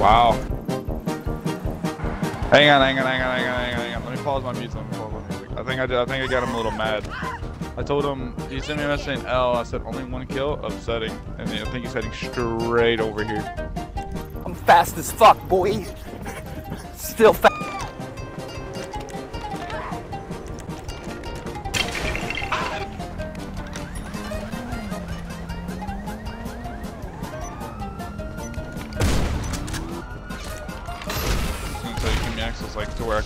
Wow. Hang on, hang on, hang on, hang on, hang on, hang on. Let me pause my music. I think I did. I think I got him a little mad. I told him he sent me a message saying L. I said only one kill, upsetting, and I think he's heading straight over here. I'm fast as fuck, boy. Still fast. Like to where I.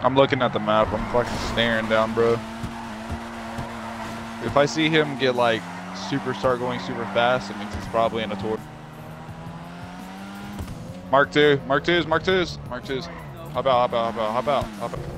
I'm looking at the map. I'm fucking staring down, bro. If I see him get like super start going super fast, it means he's probably in a tour. Mark two, Mark twos, Mark twos, Mark twos. How about, how about, how about, how about, how about?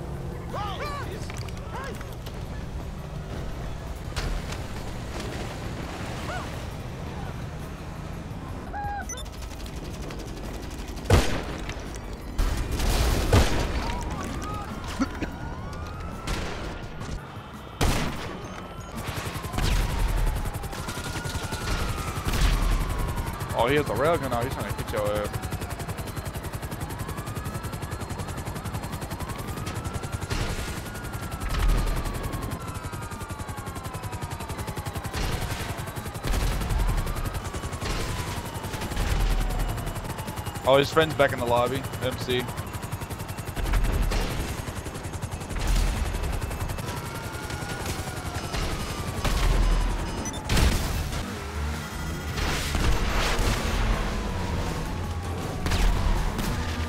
Oh, he has the railgun now. He's trying to hit your ass. Oh, his friend's back in the lobby. MC.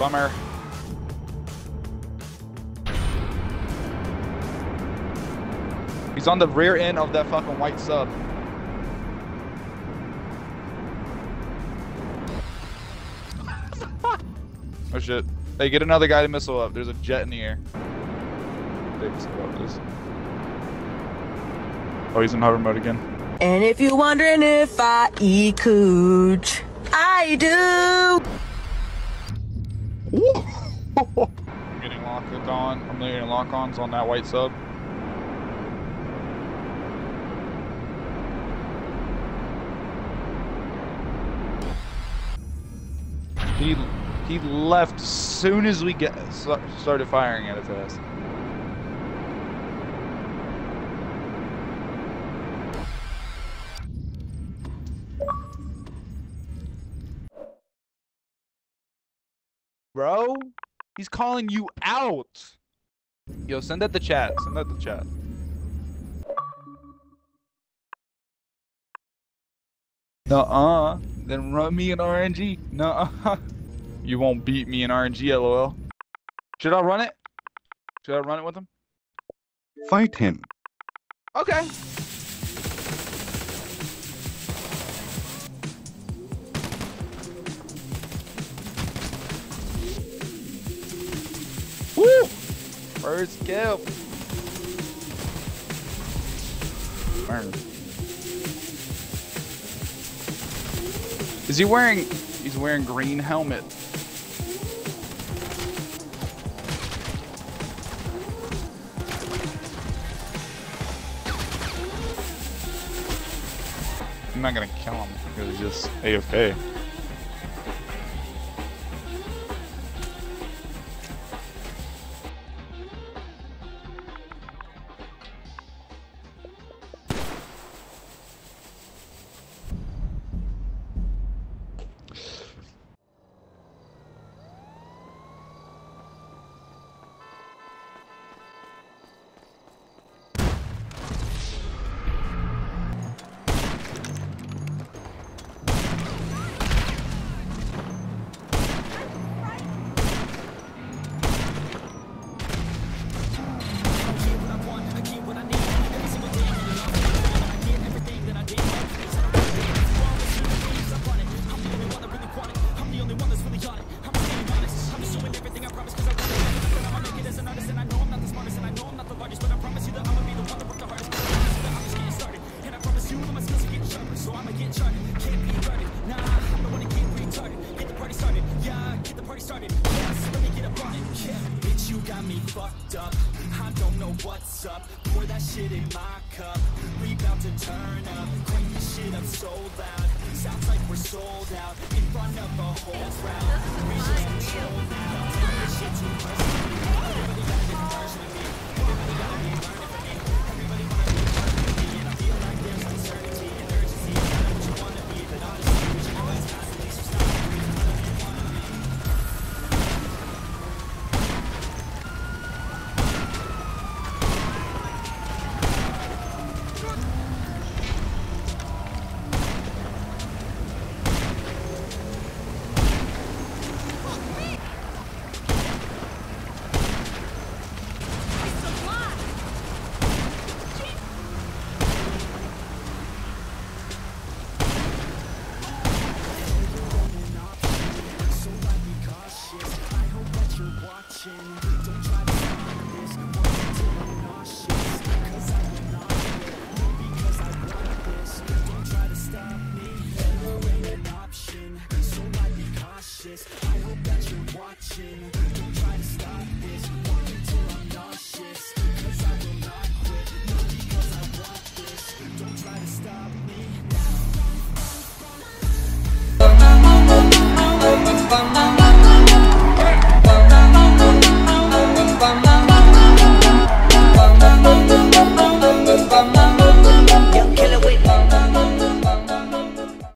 Bummer. He's on the rear end of that fucking white sub. oh shit. Hey, get another guy to missile up. There's a jet in the air. Oh, he's in hover mode again. And if you're wondering if I eat cooch, I do. I'm getting locked on. I'm getting lock-ons on that white sub. He he left as soon as we get started firing at ass. Bro, he's calling you out. Yo, send that to chat. Send that to chat. Nuh-uh. Then run me an RNG. Nuh-uh. You won't beat me in RNG, lol. Should I run it? Should I run it with him? Fight him. Okay. First kill. Burn. Is he wearing? He's wearing green helmet. I'm not gonna kill him because he's just AFK. Fucked up. I don't know what's up. Pour that shit in my cup. We bout to turn up. Crank this shit up so loud. Sounds like we're sold out in front of a whole crowd. We should control now. Take this shit too personal.